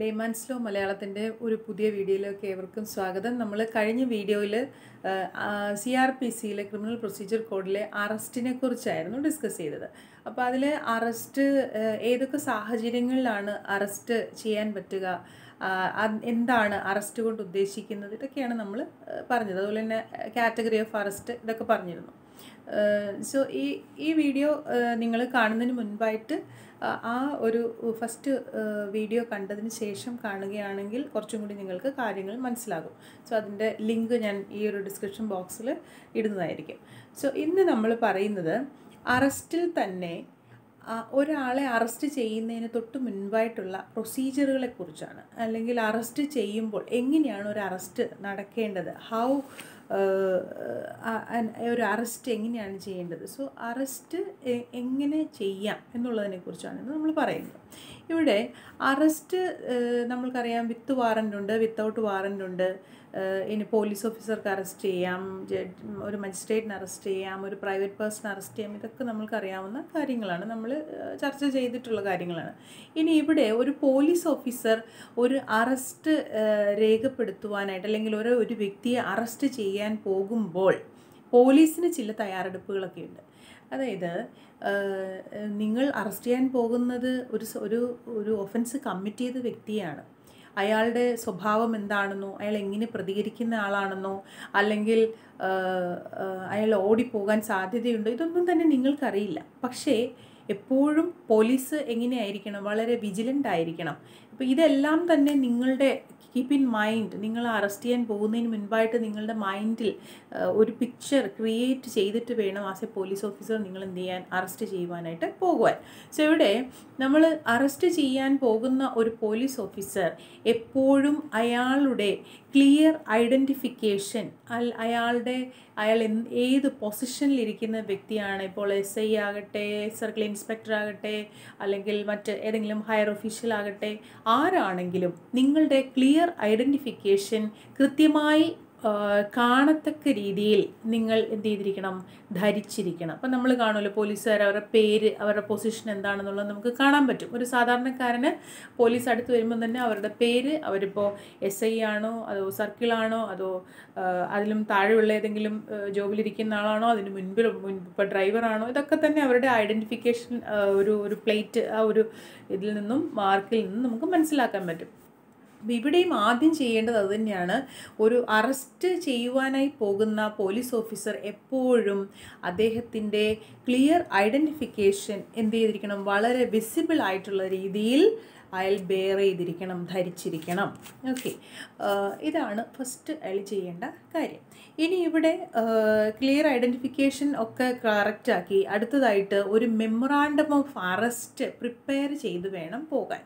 Layman's law മലയാളത്തിന്റെ ഒരു പുതിയ വീഡിയോയിലേക്ക് ഏവർക്കും സ്വാഗതം. നമ്മൾ കഴിഞ്ഞ വീഡിയോയിൽ സി ആർ പി സിയിലെ ക്രിമിനൽ പ്രൊസീജിയർ കോഡിലെ അറസ്റ്റിനെ കുറിച്ചായിരുന്നു ഡിസ്കസ് ചെയ്തത്. അപ്പോൾ അതിൽ അറസ്റ്റ് ഏതൊക്കെ സാഹചര്യങ്ങളിലാണ് അറസ്റ്റ് ചെയ്യാൻ പറ്റുക? എന്താണ് അറസ്റ്റ് കൊണ്ട് ഉദ്ദേശിക്കുന്നത്? ഇതൊക്കെയാണ് നമ്മൾ പറഞ്ഞത്. അതുപോലെ തന്നെ കാറ്റഗറി ഓഫ് അറസ്റ്റ് ഇതൊക്കെ പറഞ്ഞിരുന്നു. സോ ഈ ഈ വീഡിയോ നിങ്ങൾ കാണുന്നതിന് മുൻപായിട്ട് ആ, ഒരു ഫസ്റ്റ് വീഡിയോ കണ്ടതിന് ശേഷം കാണുകയാണെങ്കിൽ കുറച്ചും കൂടി നിങ്ങൾക്ക് കാര്യങ്ങൾ മനസ്സിലാകും. സോ അതിന്റെ ലിങ്ക് ഞാൻ ഈ ഒരു ഡിസ്ക്രിപ്ഷൻ ബോക്സിൽ ഇടുന്നതായിരിക്കും. സോ ഇന്ന് നമ്മൾ പറയുന്നത് അറസ്റ്റിൽ തന്നെ ഒരാളെ അറസ്റ്റ് ചെയ്യുന്നതിന് തൊട്ട് മുൻപായിട്ടുള്ള പ്രൊസീജിയറുകളെ കുറിച്ചാണ് അല്ലെങ്കിൽ അറസ്റ്റ് ചെയ്യുമ്പോൾ എങ്ങനെയാണ് ഒരു അറസ്റ്റ് നടക്കേണ്ടത്? ഹൗ ഒരു അറസ്റ്റ് എങ്ങനെയാണ് ചെയ്യേണ്ടത്? സോ അറസ്റ്റ് എങ്ങനെ ചെയ്യാം എന്നുള്ളതിനെക്കുറിച്ചാണ് നമ്മൾ പറയുന്നത്. ഇവിടെ അറസ്റ്റ് നമ്മൾക്കറിയാം വിത്ത് വാറന്റ് ഉണ്ട് വിത്തൗട്ട് വാറന്റ് ഉണ്ട്. ഏഹ് ഇനി പോലീസ് ഓഫീസർക്ക് അറസ്റ്റ് ചെയ്യാം ഒരു മജിസ്ട്രേറ്റിനെ അറസ്റ്റ് ചെയ്യാം ഒരു പ്രൈവറ്റ് പേഴ്സൺ അറസ്റ്റ് ചെയ്യാം ഇതൊക്കെ നമ്മൾക്ക് അറിയാവുന്ന കാര്യങ്ങളാണ്. നമ്മൾ ചർച്ച ചെയ്തിട്ടുള്ള കാര്യങ്ങളാണ്. ഇനി ഇവിടെ ഒരു പോലീസ് ഓഫീസർ ഒരു അറസ്റ്റ് രേഖപ്പെടുത്തുവാനായിട്ട് അല്ലെങ്കിൽ ഒരു ഒരു വ്യക്തിയെ അറസ്റ്റ് ചെയ്യാൻ പോകുമ്പോൾ പോലീസിന് ചില തയ്യാറെടുപ്പുകളൊക്കെ ഉണ്ട്. അതായത് നിങ്ങൾ അറസ്റ്റ് ചെയ്യാൻ പോകുന്നത് ഒരു ഒരു ഒരു ഒഫൻസ് കമ്മിറ്റ് ചെയ്ത വ്യക്തിയാണ്. അയാളുടെ സ്വഭാവം എന്താണെന്നോ അയാൾ എങ്ങനെ പ്രതികരിക്കുന്ന ആളാണെന്നോ അല്ലെങ്കിൽ അയാൾ ഓടിപ്പോകാൻ സാധ്യതയുണ്ടോ ഇതൊന്നും തന്നെ നിങ്ങൾക്കറിയില്ല. പക്ഷേ എപ്പോഴും പോലീസ് എങ്ങനെയായിരിക്കണം വളരെ വിജിലന്റ് ആയിരിക്കണം. അപ്പോൾ ഇതെല്ലാം തന്നെ നിങ്ങളുടെ കീപ്പ് ഇൻ മൈൻഡ് നിങ്ങൾ അറസ്റ്റ് ചെയ്യാൻ പോകുന്നതിന് മുൻപായിട്ട് നിങ്ങളുടെ മൈൻഡിൽ ഒരു പിക്ചർ ക്രിയേറ്റ് ചെയ്തിട്ട് വേണം ആസ് എ പോലീസ് ഓഫീസർ നിങ്ങൾ എന്ത് ചെയ്യാൻ അറസ്റ്റ് ചെയ്യുവാനായിട്ട് പോകുവാൻ. സോ ഇവിടെ നമ്മൾ അറസ്റ്റ് ചെയ്യാൻ പോകുന്ന ഒരു പോലീസ് ഓഫീസർ എപ്പോഴും അയാളുടെ ക്ലിയർ ഐഡന്റിഫിക്കേഷൻ അയാളുടെ അയാൾ ഏത് പൊസിഷനിലിരിക്കുന്ന വ്യക്തിയാണ് ഇപ്പോൾ എസ് ഐ ആകട്ടെ സർക്കിൾ ഇൻസ്പെക്ടർ ആകട്ടെ അല്ലെങ്കിൽ മറ്റ് ഏതെങ്കിലും ഹയർ ഒഫീഷ്യൽ ആകട്ടെ ആരാണെങ്കിലും നിങ്ങളുടെ ക്ലിയർ ഐഡന്റിഫിക്കേഷൻ കൃത്യമായി കാണത്തക്ക രീതിയിൽ നിങ്ങൾ എന്ത് ചെയ്തിരിക്കണം? ധരിച്ചിരിക്കണം. അപ്പം നമ്മൾ കാണുമല്ലോ പോലീസുകാർ അവരുടെ പേര് അവരുടെ പൊസിഷൻ എന്താണെന്നുള്ളത് നമുക്ക് കാണാൻ പറ്റും. ഒരു സാധാരണക്കാരന് പോലീസ് അടുത്ത് വരുമ്പോൾ തന്നെ അവരുടെ പേര് അവരിപ്പോൾ എസ് ഐ ആണോ അതോ സർക്കിളാണോ അതോ അതിലും താഴെയുള്ള ഏതെങ്കിലും ജോബിലിരിക്കുന്ന ആളാണോ അതിന് മുൻപിൽ മുൻപ് ഇപ്പോൾ ഡ്രൈവറാണോ ഇതൊക്കെ തന്നെ അവരുടെ ഐഡന്റിഫിക്കേഷൻ ഒരു ഒരു പ്ലേറ്റ് ആ ഒരു ഇതിൽ നിന്നും മാർക്കിൽ നിന്നും നമുക്ക് മനസ്സിലാക്കാൻ പറ്റും. ഇവിടെയും ആദ്യം ചെയ്യേണ്ടത് അത് തന്നെയാണ്. ഒരു അറസ്റ്റ് ചെയ്യുവാനായി പോകുന്ന പോലീസ് ഓഫീസർ എപ്പോഴും അദ്ദേഹത്തിന്റെ ക്ലിയർ ഐഡന്റിഫിക്കേഷൻ എന്ത് ചെയ്തിരിക്കണം? വളരെ വിസിബിൾ ആയിട്ടുള്ള രീതിയിൽ അയാൾ ബെയർ ചെയ്തിരിക്കണം ധരിച്ചിരിക്കണം. ഓക്കെ ഇതാണ് ഫസ്റ്റ് അയാൾ ചെയ്യേണ്ട കാര്യം. ഇനി ഇവിടെ ക്ലിയർ ഐഡന്റിഫിക്കേഷൻ ഒക്കെ കറക്റ്റാക്കി അടുത്തതായിട്ട് ഒരു മെമ്മറാണ്ടം ഓഫ് അറസ്റ്റ് പ്രിപ്പയർ ചെയ്ത് വേണം പോകാൻ.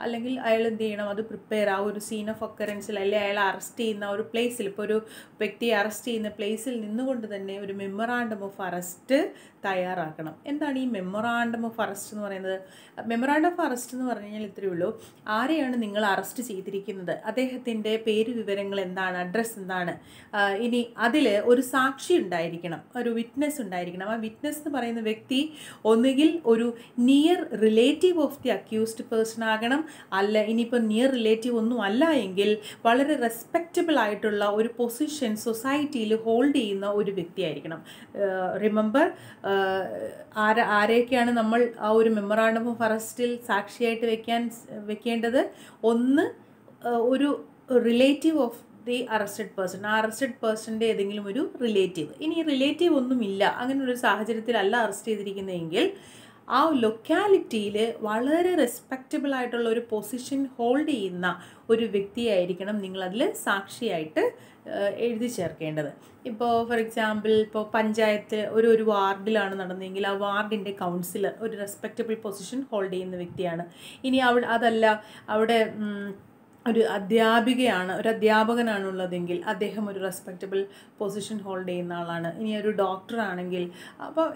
അല്ലെങ്കിൽ അയാൾ എന്ത് ചെയ്യണം? അത് പ്രിപ്പയർ ആ ഒരു സീൻ ഓഫ് ഒക്കറൻസിൽ അല്ലെങ്കിൽ അയാൾ അറസ്റ്റ് ചെയ്യുന്ന ഒരു പ്ലേസിൽ ഇപ്പോൾ ഒരു വ്യക്തിയെ അറസ്റ്റ് ചെയ്യുന്ന പ്ലേസിൽ നിന്നുകൊണ്ട് തന്നെ ഒരു മെമ്മറാണ്ടം ഓഫ് അറസ്റ്റ് തയ്യാറാക്കണം. എന്താണ് ഈ മെമ്മറാണ്ടം ഓഫ് അറസ്റ്റ് എന്ന് പറയുന്നത്? മെമ്മറാണ്ടം ഓഫ് അറസ്റ്റ് എന്ന് പറഞ്ഞു കഴിഞ്ഞാൽ ഇത്രയേ ഉള്ളൂ. ആരെയാണ് നിങ്ങൾ അറസ്റ്റ് ചെയ്തിരിക്കുന്നത്? അദ്ദേഹത്തിന്റെ പേര് വിവരങ്ങൾ എന്താണ്? അഡ്രസ്സ് എന്താണ്? ഇനി അതിൽ ഒരു സാക്ഷി ഉണ്ടായിരിക്കണം. ഒരു വിറ്റ്നസ് ഉണ്ടായിരിക്കണം. ആ വിറ്റ്നസ് എന്ന് പറയുന്ന വ്യക്തി ഒന്നുകിൽ ഒരു near relative of the accused person ആകണം. അല്ല ഇനിയിപ്പോൾ നിയർ റിലേറ്റീവ് ഒന്നും അല്ല എങ്കിൽ വളരെ റെസ്പെക്റ്റബിൾ ആയിട്ടുള്ള ഒരു പൊസിഷൻ സൊസൈറ്റിയിൽ ഹോൾഡ് ചെയ്യുന്ന ഒരു വ്യക്തിയായിരിക്കണം. റിമെമ്പർ ആര ആരെയൊക്കെയാണ് നമ്മൾ ആ ഒരു മെമ്മറാണ്ടം ഓഫ് അറസ്റ്റിൽ സാക്ഷിയായിട്ട് വെക്കാൻ വെക്കേണ്ടത്? ഒന്ന് ഒരു relative of the arrested person ആ അറസ്റ്റഡ് പേഴ്സന്റെ ഏതെങ്കിലും ഒരു റിലേറ്റീവ് ഇനി റിലേറ്റീവ് ഒന്നുമില്ല. അങ്ങനെ ഒരു സാഹചര്യത്തിലല്ല അറസ്റ്റ് ചെയ്തിരിക്കുന്നതെങ്കിൽ ആ ലൊക്കാലിറ്റിയിൽ വളരെ റെസ്പെക്റ്റബിൾ ആയിട്ടുള്ള ഒരു പൊസിഷൻ ഹോൾഡ് ചെയ്യുന്ന ഒരു വ്യക്തിയായിരിക്കണം നിങ്ങളതിൽ സാക്ഷിയായിട്ട് എഴുതി ചേർക്കേണ്ടത്. ഇപ്പോൾ ഫോർ എക്സാമ്പിൾ ഇപ്പോൾ പഞ്ചായത്ത് ഒരു ഒരു വാർഡിലാണ് നടന്നതെങ്കിൽ ആ വാർഡിന്റെ കൗൺസിലർ ഒരു റെസ്പെക്റ്റബിൾ പൊസിഷൻ ഹോൾഡ് ചെയ്യുന്ന വ്യക്തിയാണ്. ഇനി അവിടെ അതല്ല അവിടെ ഒരു അധ്യാപികയാണ് ഒരു അധ്യാപകനാണുള്ളതെങ്കിൽ അദ്ദേഹം ഒരു റെസ്പെക്റ്റബിൾ പൊസിഷൻ ഹോൾഡ് ചെയ്യുന്ന ആളാണ്. ഇനി ഒരു ഡോക്ടറാണെങ്കിൽ അപ്പോൾ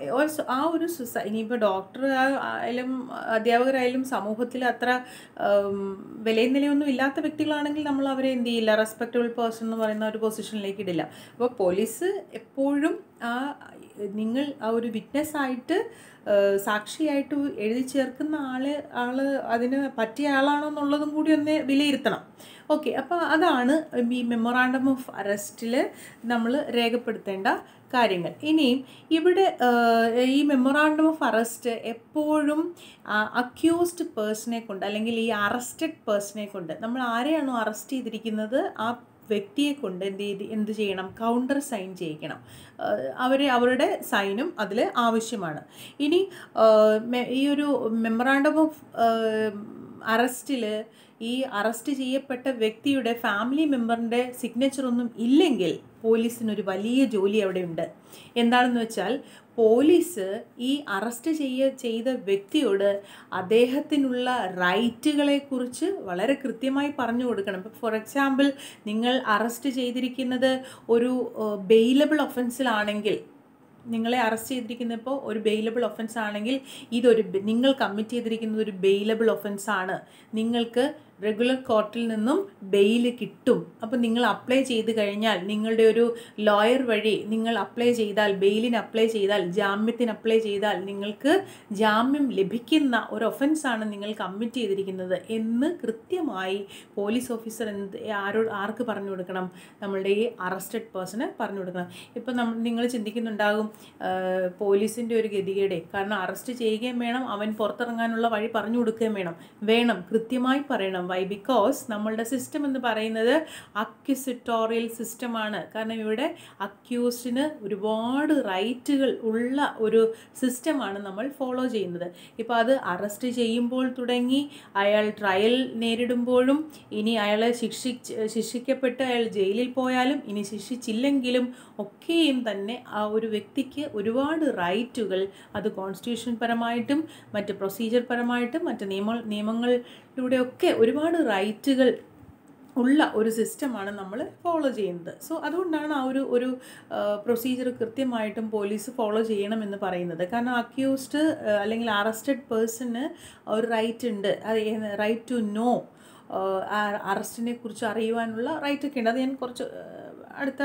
ആ ഒരു സൊസൈ ഇനിയിപ്പോൾ ഡോക്ടർ ആയാലും അധ്യാപകരായാലും സമൂഹത്തിൽ അത്ര വിലയും നിലയൊന്നും ഇല്ലാത്ത വ്യക്തികളാണെങ്കിൽ നമ്മൾ അവരെ എന്ത് ചെയ്യില്ല റെസ്പെക്റ്റബിൾ പേഴ്സൺ എന്ന് പറയുന്ന ഒരു പൊസിഷനിലേക്ക് ഇടില്ല. അപ്പോൾ പോലീസ് എപ്പോഴും ആ നിങ്ങൾ ആ ഒരു വിറ്റ്നസ് ആയിട്ട് സാക്ഷിയായിട്ട് എഴുതി ചേർക്കുന്ന ആൾ ആൾ അതിന് പറ്റിയ ആളാണോ എന്നുള്ളതും കൂടി ഒന്ന് വിലയിരുത്തണം. ഓക്കെ അപ്പോൾ അതാണ് ഈ മെമ്മോറാണ്ടം ഓഫ് അറസ്റ്റിൽ നമ്മൾ രേഖപ്പെടുത്തേണ്ട കാര്യങ്ങൾ. ഇനിയും ഇവിടെ ഈ മെമ്മോറാണ്ടം ഓഫ് അറസ്റ്റ് എപ്പോഴും അക്യൂസ്ഡ് പേഴ്സണെ കൊണ്ട് അല്ലെങ്കിൽ ഈ അറസ്റ്റഡ് പേഴ്സണെ കൊണ്ട് നമ്മൾ ആരെയാണോ അറസ്റ്റ് ചെയ്തിരിക്കുന്നത്? ആ വ്യക്തിയെ കൊണ്ട് എന്ത് ചെയ്ത് എന്ത് ചെയ്യണം? Counter sign ചെയ്യിക്കണം. അവർ അവരുടെ സൈനും അതിൽ ആവശ്യമാണ്. ഇനി ഈ ഒരു മെമ്മറാണ്ടം ഓഫ് അറസ്റ്റിൽ ഈ അറസ്റ്റ് ചെയ്യപ്പെട്ട വ്യക്തിയുടെ ഫാമിലി മെമ്പറിന്റെ സിഗ്നേച്ചറൊന്നും ഇല്ലെങ്കിൽ പോലീസിനൊരു വലിയ ജോലി അവിടെ ഉണ്ട് എന്താണെന്ന് വെച്ചാൽ പോലീസ് ഈ അറസ്റ്റ് ചെയ്യ ചെയ്ത വ്യക്തിയോട് അദ്ദേഹത്തിനുള്ള റൈറ്റുകളെക്കുറിച്ച് വളരെ കൃത്യമായി പറഞ്ഞു കൊടുക്കണം. ഇപ്പം ഫോർ എക്സാമ്പിൾ നിങ്ങൾ അറസ്റ്റ് ചെയ്തിരിക്കുന്നത് ഒരു ബെയിലബിൾ ഒഫൻസിലാണെങ്കിൽ നിങ്ങളെ അറസ്റ്റ് ചെയ്തിരിക്കുന്നപ്പോൾ ഒരു ബെയിലബിൾ ഒഫൻസ് ആണെങ്കിൽ ഇതൊരു നിങ്ങൾ കമ്മിറ്റ് ചെയ്തിരിക്കുന്നത് ഒരു ബെയിലബിൾ ഒഫൻസ് ആണ്. നിങ്ങൾക്ക് റെഗുലർ കോർട്ടിൽ നിന്നും ബെയിൽ കിട്ടും. അപ്പോൾ നിങ്ങൾ അപ്ലൈ ചെയ്ത് കഴിഞ്ഞാൽ നിങ്ങളുടെ ഒരു ലോയർ വഴി നിങ്ങൾ അപ്ലൈ ചെയ്താൽ ബെയിലിന് അപ്ലൈ ചെയ്താൽ ജാമ്യത്തിന് അപ്ലൈ ചെയ്താൽ നിങ്ങൾക്ക് ജാമ്യം ലഭിക്കുന്ന ഒരു ഒഫൻസാണ് നിങ്ങൾ കമ്മിറ്റ് ചെയ്തിരിക്കുന്നത് എന്ന് കൃത്യമായി പോലീസ് ഓഫീസർ എന്ത് ആരോ ആർക്ക് പറഞ്ഞു കൊടുക്കണം? നമ്മളുടെ ഈ അറസ്റ്റഡ് പേഴ്സണ് പറഞ്ഞു കൊടുക്കണം. ഇപ്പം നമ്മൾ നിങ്ങൾ ചിന്തിക്കുന്നുണ്ടാകും പോലീസിന്റെ ഒരു ഗതികേടെ. കാരണം അറസ്റ്റ് ചെയ്യുകയും വേണം അവൻ പുറത്തിറങ്ങാനുള്ള വഴി പറഞ്ഞു കൊടുക്കുകയും വേണം. വേണം കൃത്യമായി പറയണം. വൈ ബിക്കോസ് നമ്മളുടെ സിസ്റ്റം എന്ന് പറയുന്നത് അക്യുസിറ്റോറിയൽ സിസ്റ്റമാണ് കാരണം ഇവിടെ അക്യൂസ്ഡിന് ഒരുപാട് റൈറ്റുകൾ ഉള്ള ഒരു സിസ്റ്റമാണ് നമ്മൾ ഫോളോ ചെയ്യുന്നത്. ഇപ്പോൾ അത് അറസ്റ്റ് ചെയ്യുമ്പോൾ തുടങ്ങി അയാൾ ട്രയൽ നേരിടുമ്പോഴും ഇനി അയാളെ ശിക്ഷിച്ച് ശിക്ഷിക്കപ്പെട്ട് അയാൾ ജയിലിൽ പോയാലും ഇനി ശിക്ഷിച്ചില്ലെങ്കിലും ഒക്കെയും തന്നെ ആ ഒരു വ്യക്തിക്ക് ഒരുപാട് റൈറ്റുകൾ അത് കോൺസ്റ്റിറ്റ്യൂഷൻ പരമായിട്ടും മറ്റ് പ്രൊസീജിയർ പരമായിട്ടും മറ്റ് നിയമ നിയമങ്ങളിലൂടെയൊക്കെ ഒരുപാട് റൈറ്റുകൾ ഉള്ള ഒരു സിസ്റ്റമാണ് നമ്മൾ ഫോളോ ചെയ്യുന്നത്. സോ അതുകൊണ്ടാണ് ആ ഒരു ഒരു പ്രൊസീജിയർ കൃത്യമായിട്ടും പോലീസ് ഫോളോ ചെയ്യണമെന്ന് പറയുന്നത്. കാരണം അക്യൂസ്ഡ് അല്ലെങ്കിൽ അറസ്റ്റഡ് പേഴ്സണ് ഒരു റൈറ്റ് ഉണ്ട് അത് റൈറ്റ് ടു നോ അറസ്റ്റിനെ കുറിച്ച് അറിയുവാനുള്ള റൈറ്റ് ഒക്കെ ഉണ്ട്. അത് ഞാൻ കുറച്ച് അടുത്ത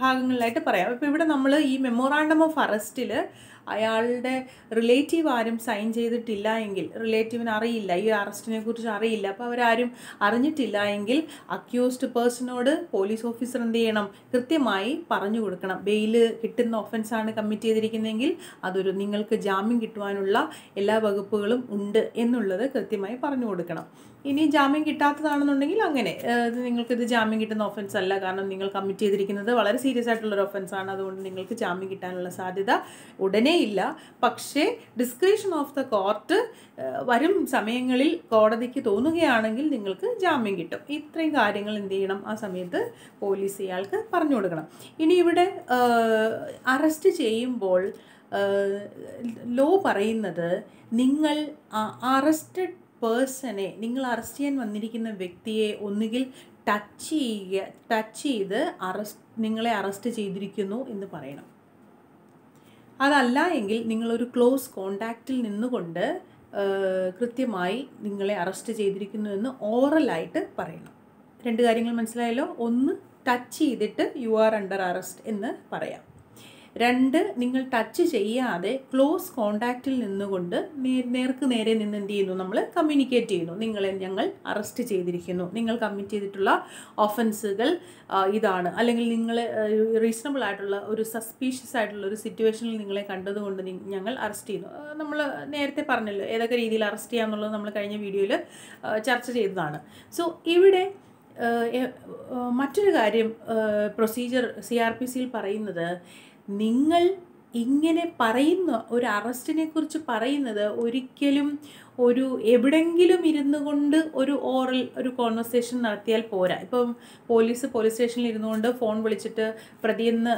ഭാഗങ്ങളിലായിട്ട് പറയാം. അപ്പോൾ ഇവിടെ നമ്മൾ ഈ മെമ്മോറാണ്ടം ഓഫ് അറസ്റ്റിൽ അയാളുടെ റിലേറ്റീവ് ആരും സൈൻ ചെയ്തിട്ടില്ല എങ്കിൽ റിലേറ്റീവിന് അറിയില്ല ഈ അറസ്റ്റിനെ കുറിച്ച് അറിയില്ല. അപ്പോൾ അവരാരും അറിഞ്ഞിട്ടില്ല എങ്കിൽ അക്യൂസ്ഡ് പേഴ്സണോട് പോലീസ് ഓഫീസർ എന്ത് ചെയ്യണം? കൃത്യമായി പറഞ്ഞു കൊടുക്കണം. ബെയിൽ കിട്ടുന്ന ഒഫൻസാണ് കമ്മിറ്റ് ചെയ്തിരിക്കുന്നതെങ്കിൽ അതൊരു നിങ്ങൾക്ക് ജാമ്യം കിട്ടുവാനുള്ള എല്ലാ വകുപ്പുകളും ഉണ്ട് എന്നുള്ളത് കൃത്യമായി പറഞ്ഞു കൊടുക്കണം. ഇനി ജാമ്യം കിട്ടാത്തതാണെന്നുണ്ടെങ്കിൽ അങ്ങനെ നിങ്ങൾക്കിത് ജാമ്യം കിട്ടുന്ന ഒഫൻസ് അല്ല. കാരണം നിങ്ങൾ കമ്മിറ്റ് ചെയ്തിരിക്കുന്നത് വളരെ സീരിയസ് ആയിട്ടുള്ളൊരു ഒഫൻസാണ് അതുകൊണ്ട് നിങ്ങൾക്ക് ജാമ്യം കിട്ടാനുള്ള സാധ്യത ഉടനെ ഇല്ല പക്ഷേ ഡിസ്ക്രിപ്ഷൻ ഓഫ് ദ കോർട്ട് വരും സമയങ്ങളിൽ കോടതിക്ക് തോന്നുകയാണെങ്കിൽ നിങ്ങൾക്ക് ജാമ്യം കിട്ടും. ഇത്രയും കാര്യങ്ങൾ എന്ത് ചെയ്യണം? ആ സമയത്ത് പോലീസ് ഇയാൾക്ക് പറഞ്ഞു കൊടുക്കണം. ഇനി ഇവിടെ അറസ്റ്റ് ചെയ്യുമ്പോൾ ലോ പറയുന്നത് നിങ്ങൾ അറസ്റ്റഡ് പേഴ്സണെ നിങ്ങൾ അറസ്റ്റ് ചെയ്യാൻ വന്നിരിക്കുന്ന വ്യക്തിയെ ഒന്നുകിൽ ടച്ച് ചെയ്യുക ടച്ച് ചെയ്ത് അറസ്റ്റ് നിങ്ങളെ അറസ്റ്റ് ചെയ്തിരിക്കുന്നു എന്ന് പറയണം. അതല്ല എങ്കിൽ നിങ്ങളൊരു ക്ലോസ് കോണ്ടാക്റ്റിൽ നിന്നുകൊണ്ട് കൃത്യമായി നിങ്ങളെ അറസ്റ്റ് ചെയ്തിരിക്കുന്നു എന്ന് ഓറലായിട്ട് പറയണം. രണ്ട് കാര്യങ്ങൾ മനസ്സിലായല്ലോ? ഒന്ന് ടച്ച് ചെയ്തിട്ട് യു ആർ അണ്ടർ അറസ്റ്റ് എന്ന് പറയാം. രണ്ട് നിങ്ങൾ ടച്ച് ചെയ്യാതെ ക്ലോസ് കോണ്ടാക്റ്റിൽ നിന്നുകൊണ്ട് നേർക്ക് നേരെ നിന്ന് എന്ത് ചെയ്യുന്നു? നമ്മൾ കമ്മ്യൂണിക്കേറ്റ് ചെയ്യുന്നു. നിങ്ങളെ ഞങ്ങൾ അറസ്റ്റ് ചെയ്തിരിക്കുന്നു. നിങ്ങൾ കമ്മിറ്റ് ചെയ്തിട്ടുള്ള ഒഫൻസുകൾ ഇതാണ്. അല്ലെങ്കിൽ നിങ്ങൾ റീസണബിൾ ആയിട്ടുള്ള ഒരു സസ്പീഷ്യസ് ആയിട്ടുള്ള ഒരു സിറ്റുവേഷനിൽ നിങ്ങളെ കണ്ടതുകൊണ്ട് ഞങ്ങൾ അറസ്റ്റ് ചെയ്യുന്നു. നമ്മൾ നേരത്തെ പറഞ്ഞല്ലോ ഏതൊക്കെ രീതിയിൽ അറസ്റ്റ് ചെയ്യാമെന്നുള്ളത് നമ്മൾ കഴിഞ്ഞ വീഡിയോയിൽ ചർച്ച ചെയ്തതാണ്. സോ ഇവിടെ മറ്റൊരു കാര്യം പ്രൊസീജിയർ സി ആർ പി സിയിൽ പറയുന്നത് നിങ്ങൾ ഇങ്ങനെ പറയുന്ന ഒരു അറസ്റ്റിനെ കുറിച്ച് പറയുന്നത് ഒരിക്കലും ഒരു എവിടെങ്കിലും ഇരുന്നു കൊണ്ട് ഒരു ഓറൽ ഒരു കോൺവെർസേഷൻ നടത്തിയാൽ പോരാ. ഇപ്പം പോലീസ് പോലീസ് സ്റ്റേഷനിൽ ഇരുന്നു കൊണ്ട് ഫോൺ വിളിച്ചിട്ട് പ്രതിയെന്ന്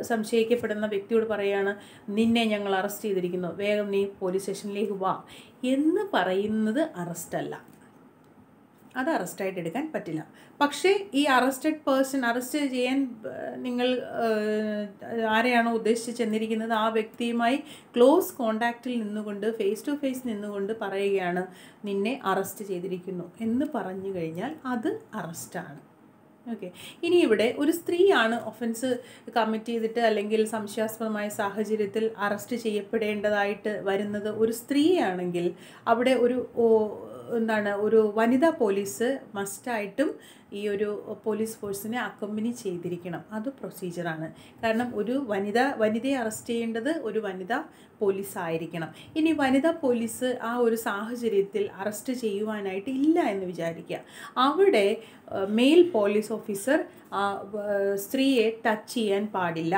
സംശയിക്കപ്പെടുന്ന വ്യക്തിയോട് പറയുകയാണ് നിന്നെ ഞങ്ങൾ അറസ്റ്റ് ചെയ്തിരിക്കുന്നു. വേഗം നീ പോലീസ് സ്റ്റേഷനിലേക്ക് വാ. എന്ന് പറയുന്നത് അറസ്റ്റല്ല അത് അറസ്റ്റായിട്ട് എടുക്കാൻ പറ്റില്ല. പക്ഷേ ഈ അറസ്റ്റഡ് പേഴ്സൺ അറസ്റ്റ് ചെയ്യാൻ നിങ്ങൾ ആരെയാണോ ഉദ്ദേശിച്ച് ചെന്നിരിക്കുന്നത് ആ വ്യക്തിയുമായി ക്ലോസ് കോണ്ടാക്റ്റിൽ നിന്നുകൊണ്ട് ഫേസ് ടു ഫേസ് നിന്നുകൊണ്ട് പറയുകയാണ് നിന്നെ അറസ്റ്റ് ചെയ്തിരിക്കുന്നു എന്ന് പറഞ്ഞു കഴിഞ്ഞാൽ അത് അറസ്റ്റാണ്. ഓക്കെ. ഇനി ഇവിടെ ഒരു സ്ത്രീയാണ് ഒഫൻസ് കമ്മിറ്റ് ചെയ്തിട്ട് അല്ലെങ്കിൽ സംശയാസ്പദമായ സാഹചര്യത്തിൽ അറസ്റ്റ് ചെയ്യപ്പെടേണ്ടതായിട്ട് വരുന്നത് ഒരു സ്ത്രീയാണെങ്കിൽ അവിടെ ഒരു എന്താണ് ഒരു വനിതാ പോലീസ് മസ്റ്റായിട്ടും ഈ ഒരു പോലീസ് ഫോഴ്സിനെ അക്കമ്പനി ചെയ്തിരിക്കണം. അത് പ്രൊസീജിയറാണ്. കാരണം ഒരു വനിത വനിതയെ അറസ്റ്റ് ചെയ്യേണ്ടത് ഒരു വനിതാ പോലീസ് ആയിരിക്കണം ഇനി വനിതാ പോലീസ് ആ ഒരു സാഹചര്യത്തിൽ അറസ്റ്റ് ചെയ്യുവാനായിട്ട് ഇല്ല എന്ന് വിചാരിക്കുക. അവിടെ മെയിൽ പോലീസ് ഓഫീസർ സ്ത്രീയെ ടച്ച് ചെയ്യാൻ പാടില്ല.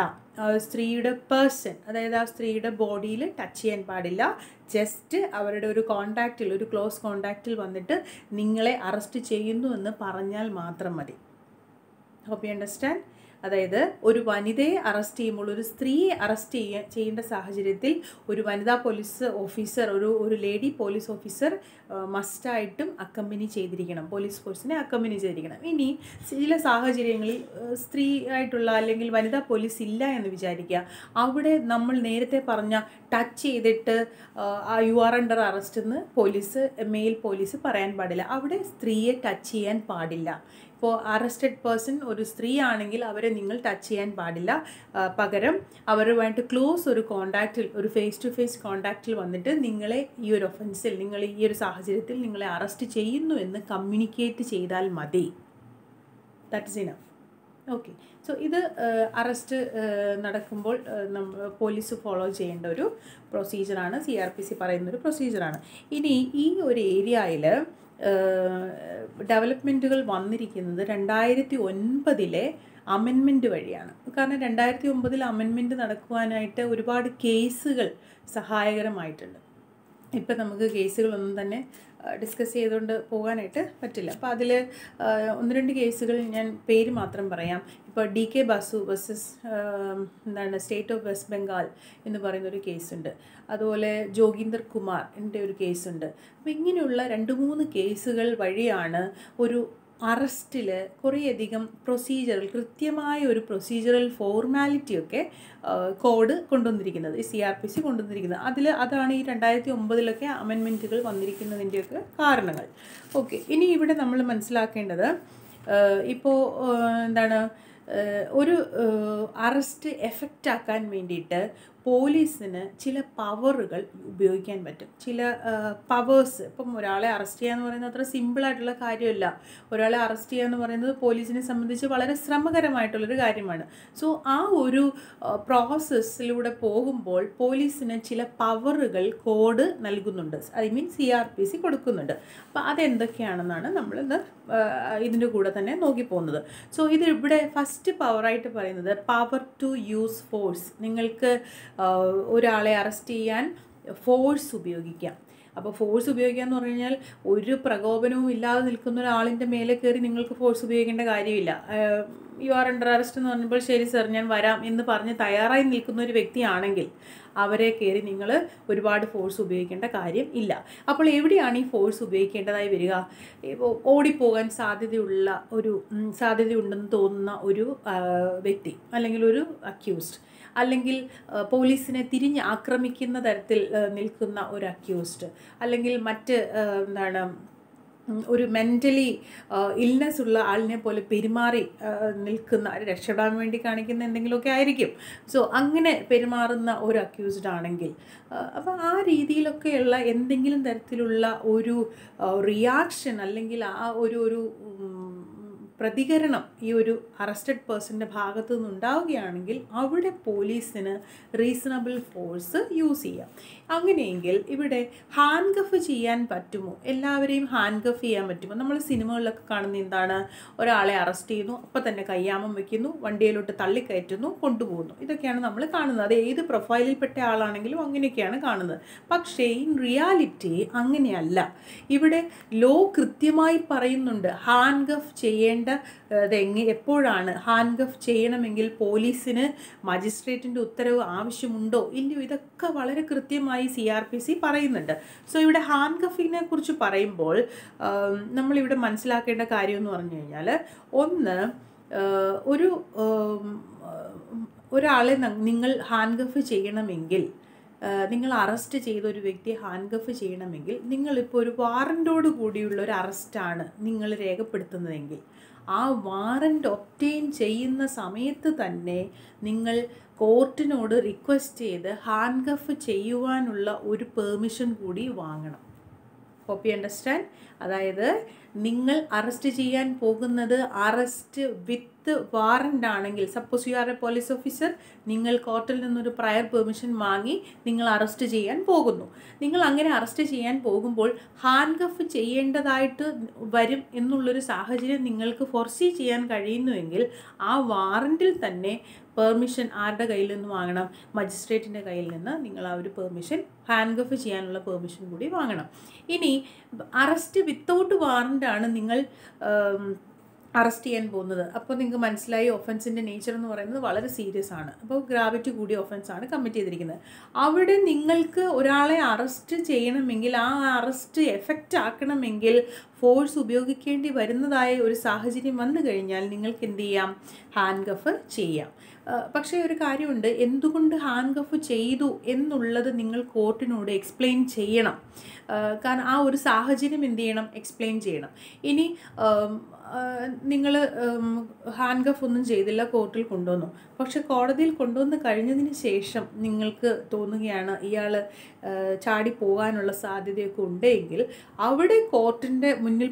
സ്ത്രീയുടെ പേഴ്സൺ അതായത് ആ സ്ത്രീയുടെ ബോഡിയിൽ ടച്ച് ചെയ്യാൻ പാടില്ല. ജസ്റ്റ് അവരുടെ ഒരു കോണ്ടാക്റ്റിൽ ഒരു ക്ലോസ് കോണ്ടാക്റ്റിൽ വന്നിട്ട് നിങ്ങളെ അറസ്റ്റ് ചെയ്യുന്നു എന്ന് പറഞ്ഞാൽ മാത്രം മതി. ഹോപ്പ് യു അണ്ടർസ്റ്റാൻഡ് അതായത് ഒരു വനിതയെ അറസ്റ്റ് ചെയ്യുമ്പോൾ ഒരു സ്ത്രീയെ അറസ്റ്റ് ചെയ്യ ചെയ്യേണ്ട സാഹചര്യത്തിൽ ഒരു വനിതാ പോലീസ് ഓഫീസർ ഒരു ഒരു ലേഡി പോലീസ് ഓഫീസർ മസ്റ്റായിട്ടും അക്കമ്പനി ചെയ്തിരിക്കണം. പോലീസ് ഫോഴ്സിനെ അക്കമ്പനി ചെയ്തിരിക്കണം. ഇനി ചില സാഹചര്യങ്ങളിൽ സ്ത്രീ ആയിട്ടുള്ള അല്ലെങ്കിൽ വനിതാ പോലീസ് ഇല്ല എന്ന് വിചാരിക്കുക. അവിടെ നമ്മൾ നേരത്തെ പറഞ്ഞ ടച്ച് ചെയ്തിട്ട് യു ആർ അണ്ടർ അറസ്റ്റ് എന്ന് പോലീസ് മെയിൽ പോലീസ് പറയാൻ പാടില്ല. അവിടെ സ്ത്രീയെ ടച്ച് ചെയ്യാൻ പാടില്ല. ഇപ്പോൾ അറസ്റ്റഡ് പേഴ്സൺ ഒരു സ്ത്രീ ആണെങ്കിൽ അവരെ നിങ്ങൾ ടച്ച് ചെയ്യാൻ പാടില്ല. പകരം അവരുമായിട്ട് ക്ലോസ് ഒരു കോണ്ടാക്റ്റിൽ ഒരു ഫേസ് ടു ഫേസ് കോണ്ടാക്റ്റിൽ വന്നിട്ട് നിങ്ങളെ ഈ ഒരു ഒഫൻസിൽ നിങ്ങൾ ഈ ഒരു സാഹചര്യത്തിൽ നിങ്ങളെ അറസ്റ്റ് ചെയ്യുന്നു എന്ന് കമ്മ്യൂണിക്കേറ്റ് ചെയ്താൽ മതി. That is enough okay so ഇത് അറസ്റ്റ് നടക്കുമ്പോൾ നമ്മൾ പോലീസ് ഫോളോ ചെയ്യേണ്ട ഒരു പ്രൊസീജിയറാണ് സി ആർ പി സി പറയുന്നൊരു പ്രൊസീജിയറാണ് ഇനി ഈ ഒരു ഏരിയയിൽ ഡെവലപ്മെന്റുകൾ വന്നിരിക്കുന്നത് രണ്ടായിരത്തി ഒൻപതിലെ അമെൻമെന്റ് വഴിയാണ്. കാരണം രണ്ടായിരത്തി ഒമ്പതിൽ അമെൻമെന്റ് നടക്കുവാനായിട്ട് ഒരുപാട് കേസുകൾ സഹായകരമായിട്ടുണ്ട്. ഇപ്പം നമുക്ക് കേസുകളൊന്നും തന്നെ ഡിസ്കസ് ചെയ്തുകൊണ്ട് പോകാനായിട്ട് പറ്റില്ല. അപ്പോൾ അതിൽ ഒന്ന് രണ്ട് കേസുകൾ ഞാൻ പേര് മാത്രം പറയാം. ഇപ്പോൾ ഡി കെ ബാസു വേഴ്സസ് എന്താണ് സ്റ്റേറ്റ് ഓഫ് വെസ്റ്റ് ബംഗാൾ എന്ന് പറയുന്ന ഒരു കേസുണ്ട്. അതുപോലെ ജോഗീന്ദർ കുമാർ എന്റെ ഒരു കേസുണ്ട്. അപ്പോൾ ഇങ്ങനെയുള്ള രണ്ട് മൂന്ന് കേസുകൾ വഴിയാണ് ഒരു അറസ്റ്റിൽ കുറേയധികം പ്രൊസീജിയറൽ കൃത്യമായ ഒരു പ്രൊസീജിയറൽ ഫോർമാലിറ്റിയൊക്കെ കോഡ് കൊണ്ടുവന്നിരിക്കുന്നത് സി ആർ പി സി കൊണ്ടുവന്നിരിക്കുന്നത്. അതിൽ അതാണ് ഈ രണ്ടായിരത്തി ഒമ്പതിലൊക്കെ അമെൻമെന്റുകൾ വന്നിരിക്കുന്നതിന്റെയൊക്കെ കാരണങ്ങൾ. ഓക്കെ ഇനി ഇവിടെ നമ്മൾ മനസ്സിലാക്കേണ്ടത് ഇപ്പോൾ എന്താണ് ഒരു അറസ്റ്റ് എഫക്റ്റ് ആക്കാൻ വേണ്ടിയിട്ട് പോലീസിന് ചില പവറുകൾ ഉപയോഗിക്കാൻ പറ്റും. ചില പവേഴ്സ് ഇപ്പം ഒരാളെ അറസ്റ്റ് ചെയ്യുക എന്ന് പറയുന്നത് അത്ര സിമ്പിളായിട്ടുള്ള കാര്യമല്ല. ഒരാളെ അറസ്റ്റ് ചെയ്യുക എന്ന് പറയുന്നത് പോലീസിനെ സംബന്ധിച്ച് വളരെ ശ്രമകരമായിട്ടുള്ളൊരു കാര്യമാണ്. സോ ആ ഒരു പ്രോസസ്സിലൂടെ പോകുമ്പോൾ പോലീസിന് ചില പവറുകൾ കോഡ് നൽകുന്നുണ്ട്. I mean C R P C കൊടുക്കുന്നുണ്ട്. അപ്പോൾ അതെന്തൊക്കെയാണെന്നാണ് നമ്മളിന്ന് ഇതിന്റെ കൂടെ തന്നെ നോക്കി പോകുന്നത് സോ ഇത് ഇവിടെ ഫസ്റ്റ് പവറായിട്ട് പറയുന്നത് പവർ ടു യൂസ് ഫോഴ്സ് നിങ്ങൾക്ക് ഒരാളെ അറസ്റ്റ് ചെയ്യാൻ ഫോഴ്സ് ഉപയോഗിക്കാം. അപ്പോൾ ഫോഴ്സ് ഉപയോഗിക്കുക എന്ന് പറഞ്ഞു കഴിഞ്ഞാൽ ഒരു പ്രകോപനവും ഇല്ലാതെ നിൽക്കുന്ന ഒരാളിന്റെ മേലെ കയറി നിങ്ങൾക്ക് ഫോഴ്സ് ഉപയോഗിക്കേണ്ട കാര്യമില്ല. യു ആർ അണ്ടർ അറസ്റ്റ് എന്ന് പറഞ്ഞപ്പോൾ ശരി സർ ഞാൻ വരാം എന്ന് പറഞ്ഞ് തയ്യാറായി നിൽക്കുന്ന ഒരു വ്യക്തിയാണെങ്കിൽ അവരെ കയറി നിങ്ങൾ ഒരുപാട് ഫോഴ്സ് ഉപയോഗിക്കേണ്ട കാര്യം ഇല്ല. അപ്പോൾ എവിടെയാണ് ഈ ഫോഴ്സ് ഉപയോഗിക്കേണ്ടതായി വരിക? ഓടിപ്പോകാൻ സാധ്യതയുള്ള ഒരു സാധ്യതയുണ്ടെന്ന് തോന്നുന്ന ഒരു വ്യക്തി അല്ലെങ്കിൽ ഒരു അക്യൂസ്ഡ് അല്ലെങ്കിൽ പോലീസിനെ തിരിഞ്ഞ് ആക്രമിക്കുന്ന തരത്തിൽ നിൽക്കുന്ന ഒരു അക്യൂസ്ഡ് അല്ലെങ്കിൽ മറ്റ് എന്താണ് ഒരു മെന്റലി ഇൽനെസ് ഉള്ള ആളിനെ പോലെ പെരുമാറി നിൽക്കുന്ന രക്ഷപ്പെടാൻ വേണ്ടി കാണിക്കുന്ന എന്തെങ്കിലുമൊക്കെ ആയിരിക്കും. സോ അങ്ങനെ പെരുമാറുന്ന ഒരു അക്യൂസ്ഡ് ആണെങ്കിൽ അപ്പോൾ ആ രീതിയിലൊക്കെയുള്ള എന്തെങ്കിലും തരത്തിലുള്ള ഒരു റിയാക്ഷൻ അല്ലെങ്കിൽ ആ ഒരു ഒരു പ്രതികരണം ഈ ഒരു അറസ്റ്റഡ് പേഴ്സന്റെ ഭാഗത്തു നിന്നുണ്ടാവുകയാണെങ്കിൽ അവിടെ പോലീസിന് റീസണബിൾ ഫോഴ്സ് യൂസ് ചെയ്യാം. അങ്ങനെയെങ്കിൽ ഇവിടെ ഹാൻഡ് ചെയ്യാൻ പറ്റുമോ? എല്ലാവരെയും ഹാൻഡ് ചെയ്യാൻ പറ്റുമോ? നമ്മൾ സിനിമകളിലൊക്കെ കാണുന്ന എന്താണ്? ഒരാളെ അറസ്റ്റ് ചെയ്യുന്നു അപ്പം തന്നെ കയ്യാമം വയ്ക്കുന്നു വണ്ടിയിലോട്ട് തള്ളിക്കയറ്റുന്നു കൊണ്ടുപോകുന്നു. ഇതൊക്കെയാണ് നമ്മൾ കാണുന്നത്. അത് ഏത് പ്രൊഫൈലിൽപ്പെട്ട ആളാണെങ്കിലും അങ്ങനെയൊക്കെയാണ് കാണുന്നത്. പക്ഷേ ഇൻ റിയാലിറ്റി അങ്ങനെയല്ല. ഇവിടെ ലോ കൃത്യമായി പറയുന്നുണ്ട് ഹാൻഡ് ചെയ്യേണ്ട അത് എങ്ങനെ എപ്പോഴാണ് ഹാൻഡ് ചെയ്യണമെങ്കിൽ പോലീസിന് മജിസ്ട്രേറ്റിന്റെ ഉത്തരവ് ആവശ്യമുണ്ടോ? ഇല്ലയോ? ഇതൊക്കെ വളരെ കൃത്യമായി സി ആർ പി സി പറയുന്നുണ്ട്. സോ ഇവിടെ ഹാൻഡ് ഗഫിനെ കുറിച്ച് പറയുമ്പോൾ നമ്മളിവിടെ മനസ്സിലാക്കേണ്ട കാര്യം എന്ന് പറഞ്ഞു കഴിഞ്ഞാൽ ഒന്ന് ഒരു ഒരാളെ നിങ്ങൾ ഹാൻഡ് ചെയ്യണമെങ്കിൽ നിങ്ങൾ അറസ്റ്റ് ചെയ്ത ഒരു വ്യക്തിയെ ഹാൻഗഫ് ഗഫ് ചെയ്യണമെങ്കിൽ നിങ്ങളിപ്പോൾ ഒരു വാറന്റോട് കൂടിയുള്ള ഒരു അറസ്റ്റാണ് നിങ്ങൾ രേഖപ്പെടുത്തുന്നതെങ്കിൽ ആ വാറന്റ് ഒപ്റ്റെയിൻ ചെയ്യുന്ന സമയത്ത് തന്നെ നിങ്ങൾ കോർട്ടിനോട് റിക്വസ്റ്റ് ചെയ്ത് ഹാൻഡ് കഫ് ചെയ്യുവാനുള്ള ഒരു പെർമിഷൻ കൂടി വാങ്ങണം. ഹോപ്പ് യു അണ്ടർസ്റ്റാൻഡ് അതായത് നിങ്ങൾ അറസ്റ്റ് ചെയ്യാൻ പോകുന്നത് അറസ്റ്റ് വിത്ത് വാറന്റ് ആണെങ്കിൽ suppose you are a police officer നിങ്ങൾ കോർട്ടിൽ നിന്നൊരു പ്രയർ പെർമിഷൻ വാങ്ങി നിങ്ങൾ അറസ്റ്റ് ചെയ്യാൻ പോകുന്നു. നിങ്ങൾ അങ്ങനെ അറസ്റ്റ് ചെയ്യാൻ പോകുമ്പോൾ ഹാൻഡ് കഫ് ചെയ്യേണ്ടതായിട്ട് വരും എന്നുള്ളൊരു സാഹചര്യം നിങ്ങൾക്ക് ഫോർസി ചെയ്യാൻ കഴിയുന്നുവെങ്കിൽ ആ വാറന്റിൽ തന്നെ പെർമിഷൻ ആരുടെ കയ്യിൽ നിന്ന് വാങ്ങണം? മജിസ്ട്രേറ്റിന്റെ കയ്യിൽ നിന്ന് നിങ്ങൾ ആ ഒരു പെർമിഷൻ ഹാൻഡ് കഫ് ചെയ്യാനുള്ള പെർമിഷൻ കൂടി വാങ്ങണം. ഇനി അറസ്റ്റ് വിത്തൗട്ട് വാറന്റാണ് നിങ്ങൾ അറസ്റ്റ് ചെയ്യാൻ പോകുന്നത്. അപ്പോൾ നിങ്ങൾക്ക് മനസ്സിലായി ഒഫൻസിന്റെ നേച്ചർ എന്ന് പറയുന്നത് വളരെ സീരിയസ് ആണ്. അപ്പോൾ ഗ്രാവിറ്റി കൂടിയ ഒഫൻസാണ് കമ്മിറ്റ് ചെയ്തിരിക്കുന്നത്. അവിടെ നിങ്ങൾക്ക് ഒരാളെ അറസ്റ്റ് ചെയ്യണമെങ്കിൽ ആ അറസ്റ്റ് എഫക്റ്റ് ആക്കണമെങ്കിൽ ഫോഴ്സ് ഉപയോഗിക്കേണ്ടി വരുന്നതായ ഒരു സാഹചര്യം വന്നു കഴിഞ്ഞാൽ നിങ്ങൾക്ക് എന്ത് ചെയ്യാം? ഹാൻഡ് ഗഫ് ചെയ്യാം പക്ഷേ ഒരു കാര്യമുണ്ട്. എന്തുകൊണ്ട് ഹാൻഡ് ഗഫ് ചെയ്തു എന്നുള്ളത് നിങ്ങൾ കോർട്ടിനോട് എക്സ്പ്ലെയിൻ ചെയ്യണം. കാരണം ആ ഒരു സാഹചര്യം എന്ത് ചെയ്യണം? എക്സ്പ്ലെയിൻ ചെയ്യണം. ഇനി നിങ്ങൾ ഹാൻഡ് കഫ് ഒന്നും ചെയ്തില്ല കോർട്ടിൽ കൊണ്ടുവന്നു. പക്ഷെ കോടതിയിൽ കൊണ്ടുവന്ന് കഴിഞ്ഞതിന് ശേഷം നിങ്ങൾക്ക് തോന്നുകയാണ് ഇയാൾ ചാടി പോകാനുള്ള സാധ്യതയൊക്കെ ഉണ്ടെങ്കിൽ അവിടെ കോർട്ടിന്റെ മുന്നിൽ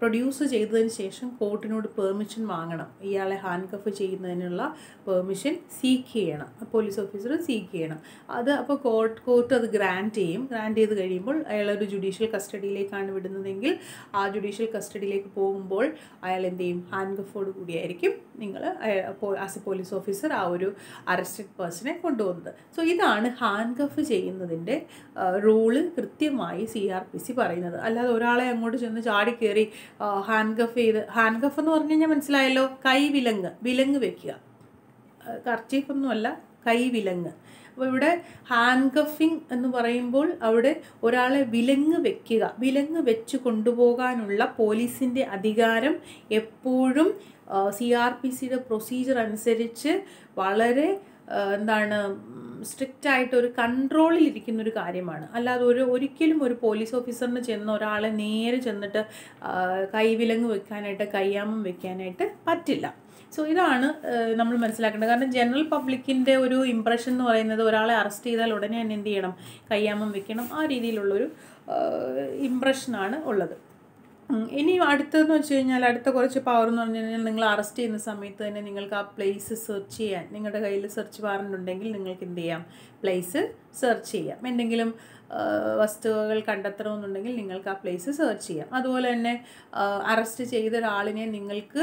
പ്രൊഡ്യൂസ് ചെയ്തതിന് ശേഷം കോർട്ടിനോട് പെർമിഷൻ വാങ്ങണം. ഇയാളെ ഹാൻഡ് കഫ് ചെയ്യുന്നതിനുള്ള പെർമിഷൻ സീക്ക് ചെയ്യണം. പോലീസ് ഓഫീസർ സീക്ക് ചെയ്യണം. അത് അപ്പോൾ കോർട്ട് കോർട്ട് അത് ഗ്രാൻഡ് ചെയ്യും. ഗ്രാൻഡ് ചെയ്ത് കഴിയുമ്പോൾ അയാളൊരു ജുഡീഷ്യൽ കസ്റ്റഡിയിലേക്കാണ് വിടുന്നതെങ്കിൽ ആ ജുഡീഷ്യൽ കസ്റ്റഡിയിലേക്ക് പോകുമ്പോൾ അയാൾ എന്ത് ചെയ്യും? ഹാൻഡ് കഫോട് കൂടിയായിരിക്കും നിങ്ങൾ ആസ് എ പോലീസ് ഓഫീസർ ആ ഒരു അറസ്റ്റഡ് പേഴ്സണെ കൊണ്ടുപോകുന്നത് സോ ഇതാണ് ഹാൻഡ് കഫ് ചെയ്യുന്നതിന്റെ റൂൾ കൃത്യമായി സി ആർ പി സി പറയുന്നത്. അല്ലാതെ ഒരാളെ അങ്ങോട്ട് ചെന്ന് ചാടി കയറി ഹാൻഡ് കഫ് ചെയ്ത് ഹാൻഡ് കഫ് എന്ന് പറഞ്ഞു കഴിഞ്ഞാൽ മനസ്സിലായല്ലോ കൈ വിലങ്ങ് വിലങ്ങ് വെക്കുക. കർച്ചീഫൊന്നുമല്ല കൈ വിലങ്ങ്. അപ്പോൾ ഇവിടെ ഹാൻഡ് കഫിങ് എന്ന് പറയുമ്പോൾ അവിടെ ഒരാളെ വിലങ്ങ് വെക്കുക. വിലങ്ങ് വെച്ച് കൊണ്ടുപോകാനുള്ള പോലീസിന്റെ അധികാരം എപ്പോഴും സി ആർ പി സിയുടെ പ്രൊസീജിയർ അനുസരിച്ച് വളരെ എന്താണ് സ്ട്രിക്റ്റ് ആയിട്ട് ഒരു കൺട്രോളിൽ ഇരിക്കുന്ന ഒരു കാര്യമാണ്. അല്ലാതെ ഒരു ഒരിക്കലും ഒരു പോലീസ് ഓഫീസറിന് ചെന്ന് ഒരാളെ നേരെ ചെന്നിട്ട് കൈവിലങ്ങ് വെക്കാനായിട്ട് കയ്യാമം വെക്കാനായിട്ട് പറ്റില്ല. സോ ഇതാണ് നമ്മൾ മനസ്സിലാക്കേണ്ടത്. കാരണം ജനറൽ പബ്ലിക്കിന്റെ ഒരു ഇമ്പ്രഷൻ എന്ന് പറയുന്നത് ഒരാളെ അറസ്റ്റ് ചെയ്താൽ ഉടനെ തന്നെ എന്ത് ചെയ്യണം? കയ്യാമം വെക്കണം. ആ രീതിയിലുള്ളൊരു ഇമ്പ്രഷനാണ് ഉള്ളത്. ഇനി അടുത്തതെന്ന് വെച്ച് കഴിഞ്ഞാൽ അടുത്ത കുറച്ച് പവർ എന്ന് പറഞ്ഞു കഴിഞ്ഞാൽ നിങ്ങൾ അറസ്റ്റ് ചെയ്യുന്ന സമയത്ത് തന്നെ നിങ്ങൾക്ക് ആ പ്ലേസ് സെർച്ച് ചെയ്യാൻ നിങ്ങളുടെ കയ്യിൽ സെർച്ച് വാറന്റ് ഉണ്ടെങ്കിൽ നിങ്ങൾക്ക് എന്ത് ചെയ്യാം? പ്ലേസ് സെർച്ച് ചെയ്യാം. എന്തെങ്കിലും വസ്തുവകൾ കണ്ടെത്തണമെന്നുണ്ടെങ്കിൽ നിങ്ങൾക്ക് ആ പ്ലേസ് സെർച്ച് ചെയ്യാം. അതുപോലെ തന്നെ അറസ്റ്റ് ചെയ്ത ഒരാളിനെ നിങ്ങൾക്ക്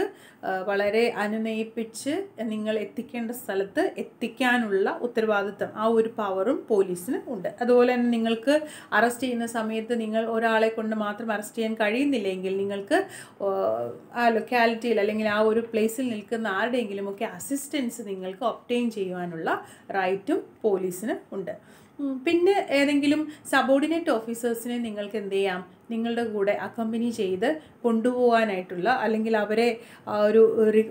വളരെ അനുനയിപ്പിച്ച് നിങ്ങൾ എത്തിക്കേണ്ട സ്ഥലത്ത് എത്തിക്കാനുള്ള ഉത്തരവാദിത്തം ആ ഒരു പവറും പോലീസിന് ഉണ്ട്. അതുപോലെ തന്നെ നിങ്ങൾക്ക് അറസ്റ്റ് ചെയ്യുന്ന സമയത്ത് നിങ്ങൾ ഒരാളെ കൊണ്ട് മാത്രം അറസ്റ്റ് ചെയ്യാൻ കഴിയുന്നില്ലെങ്കിൽ നിങ്ങൾക്ക് ആ ലൊക്കാലിറ്റിയിൽ അല്ലെങ്കിൽ ആ ഒരു പ്ലേസിൽ നിൽക്കുന്ന ആരുടെയെങ്കിലുമൊക്കെ അസിസ്റ്റൻസ് നിങ്ങൾക്ക് ഒപ്റ്റെയിൻ ചെയ്യുവാനുള്ള റൈറ്റും പോലീസിന് ഉണ്ട്. പിന്നെ ഏതെങ്കിലും സബോർഡിനേറ്റ് ഓഫീസേഴ്സിനെ നിങ്ങൾക്ക് എന്ത് ചെയ്യാം? നിങ്ങളുടെ കൂടെ അക്കമ്പനി ചെയ്ത് കൊണ്ടുപോകാനായിട്ടുള്ള അല്ലെങ്കിൽ അവരെ ഒരു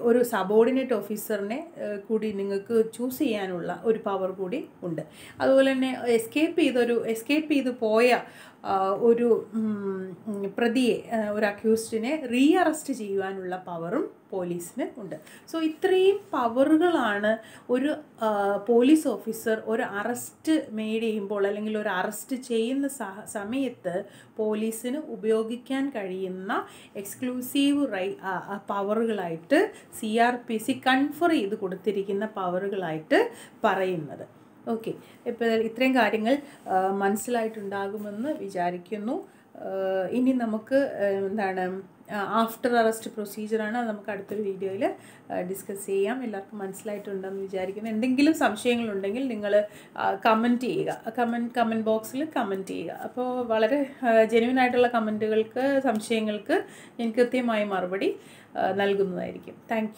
ഒരു സബോർഡിനേറ്റ് ഓഫീസറിനെ കൂടി നിങ്ങൾക്ക് ചൂസ് ചെയ്യാനുള്ള ഒരു പവർ കൂടി ഉണ്ട്. അതുപോലെ തന്നെ എസ്കേപ്പ് ചെയ്തൊരു എസ്കേപ്പ് ചെയ്ത് പോയ ഒരു പ്രതിയെ ഒരു അക്യൂസ്ഡിനെ റീ അറസ്റ്റ് ചെയ്യുവാനുള്ള പവറും പോലീസിന് ഉണ്ട്. സോ ഇത്രയും പവറുകളാണ് ഒരു പോലീസ് ഓഫീസർ ഒരു അറസ്റ്റ് മെയ്ഡ് ചെയ്യുമ്പോൾ അല്ലെങ്കിൽ ഒരു അറസ്റ്റ് ചെയ്യുന്ന സമയത്ത് പോലീസിന് ഉപയോഗിക്കാൻ കഴിയുന്ന എക്സ്ക്ലൂസീവ് റൈ പവറുകളായിട്ട് C R P C confer ചെയ്ത് കൊടുത്തിരിക്കുന്ന പവറുകളായിട്ട് പറയുന്നത്. ഓക്കെ. ഇപ്പോൾ ഇത്രയും കാര്യങ്ങൾ മനസ്സിലായിട്ടുണ്ടാകുമെന്ന് വിചാരിക്കുന്നു. ഇനി നമുക്ക് എന്താണ് ആഫ്റ്റർ അറസ്റ്റ് പ്രൊസീജിയറാണ് അത് നമുക്ക് അടുത്തൊരു വീഡിയോയിൽ ഡിസ്കസ് ചെയ്യാം. എല്ലാവർക്കും മനസ്സിലായിട്ടുണ്ടെന്ന് വിചാരിക്കുന്നു. എന്തെങ്കിലും സംശയങ്ങളുണ്ടെങ്കിൽ നിങ്ങൾ കമന്റ് ചെയ്യുക. കമന്റ് കമന്റ് ബോക്സിൽ കമന്റ് ചെയ്യുക. അപ്പോൾ വളരെ ജെനുവിൻ ആയിട്ടുള്ള കമന്റുകൾക്ക് സംശയങ്ങൾക്ക് ഞാൻ കൃത്യമായി മറുപടി നൽകുന്നതായിരിക്കും. താങ്ക്